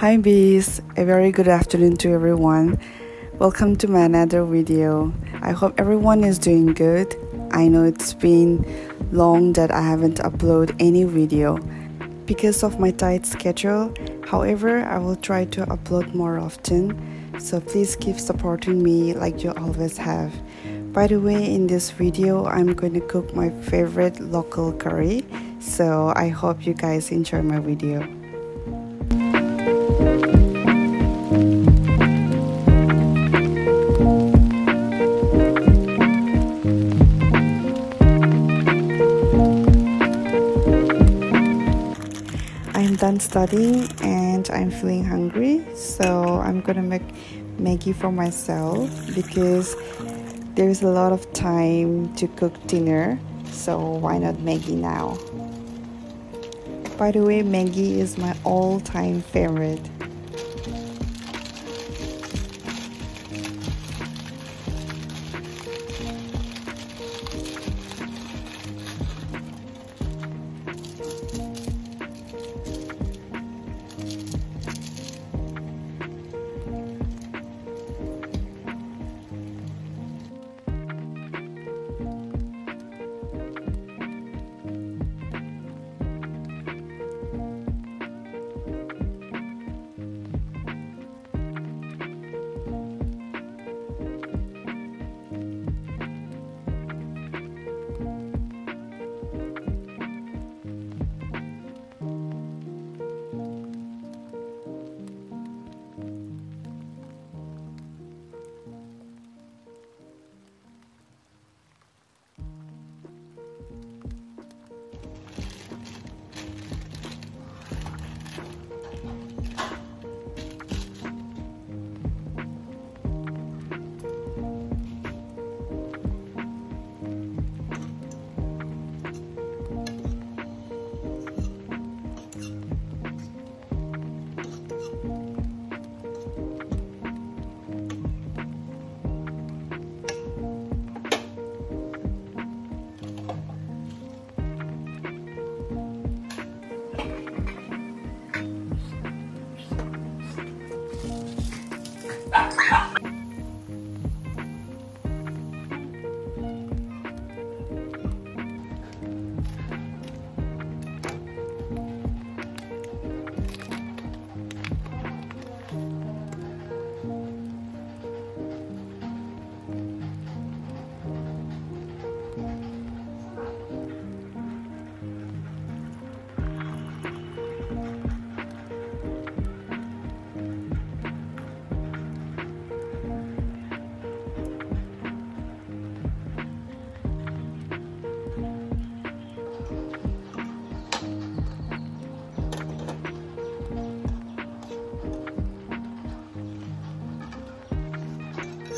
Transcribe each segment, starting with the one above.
Hi bees, a very good afternoon to everyone. Welcome to my another video. I hope everyone is doing good. I know it's been long that I haven't uploaded any video because of my tight schedule. However, I will try to upload more often. So please keep supporting me like you always have. By the way, in this video, I'm going to cook my favorite local curry. So I hope you guys enjoy my video. Done studying and I'm feeling hungry, so I'm gonna make Maggi for myself because there's a lot of time to cook dinner, so why not Maggi now? By the way, Maggi is my all time favorite.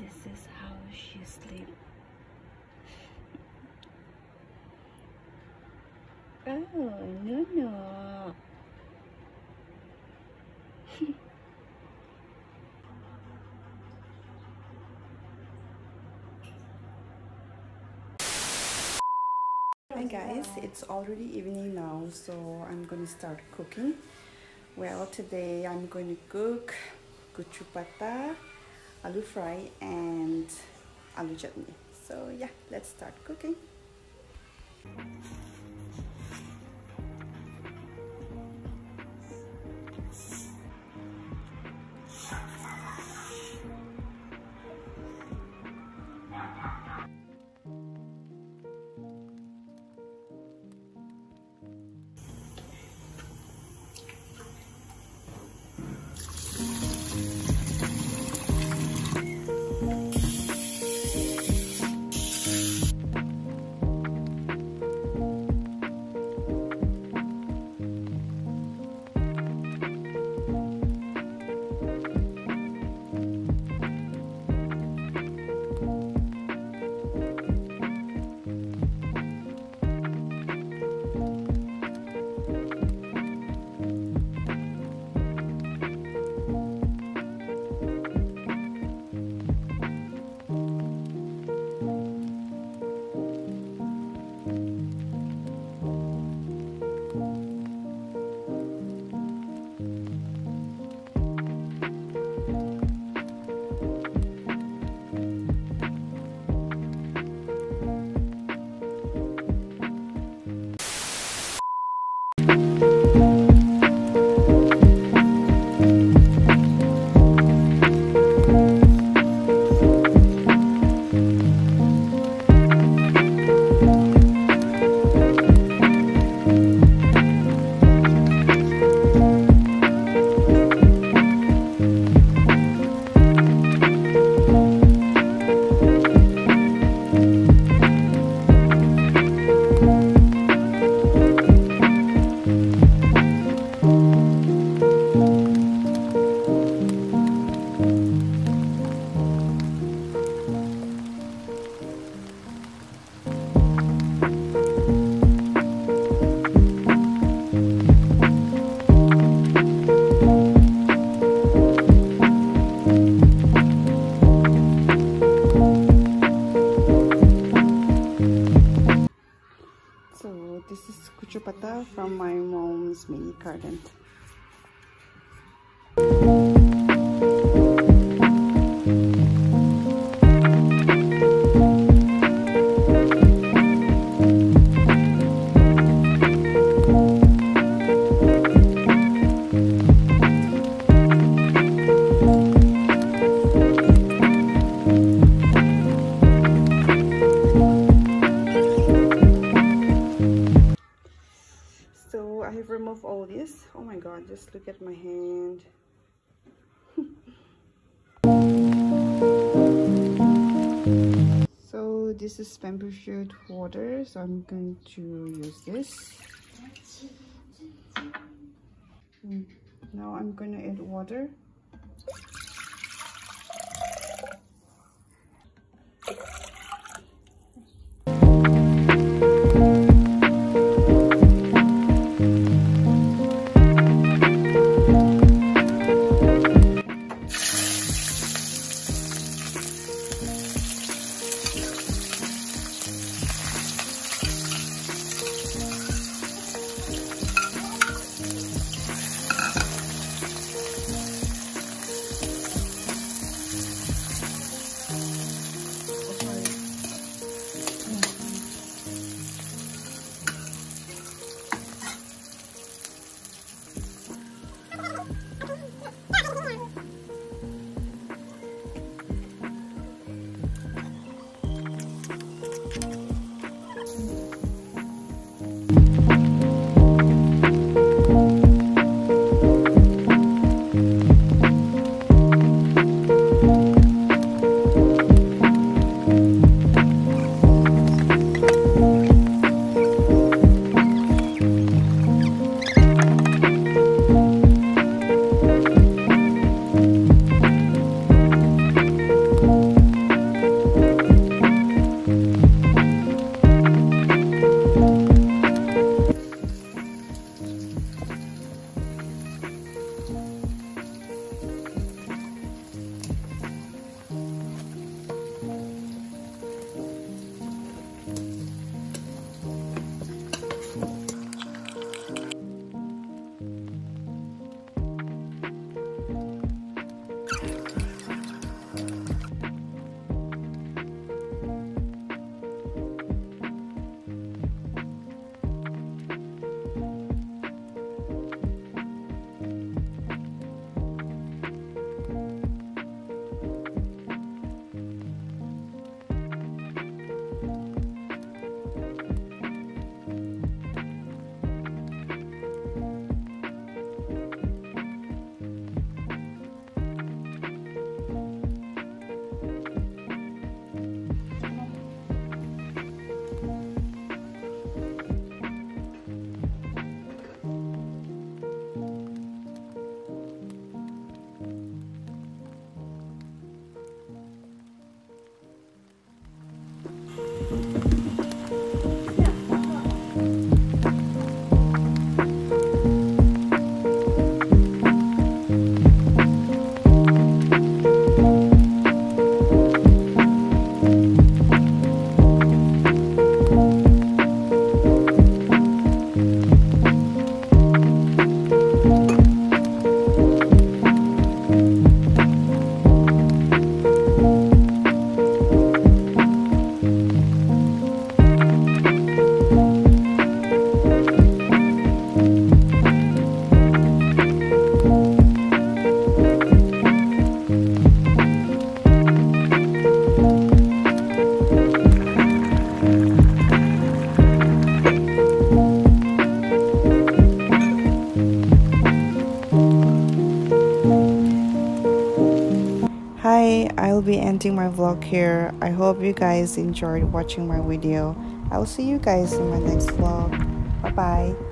This is how she sleeps. Oh, no, no. Hi guys, it's already evening now, so I'm gonna start cooking. Well, today I'm to cook kuchu pata, aloo fry, and aloo chutney. So yeah, let's start cooking. From my mom's mini garden. Remove all this. Oh my god just look at my hand. So this is bamboo shoot water so i'm going to use this. Hmm. now i'm going to add water ending my vlog here. I hope you guys enjoyed watching my video. I'll see you guys in my next vlog. Bye bye.